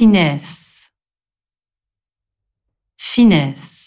finesse, finesse.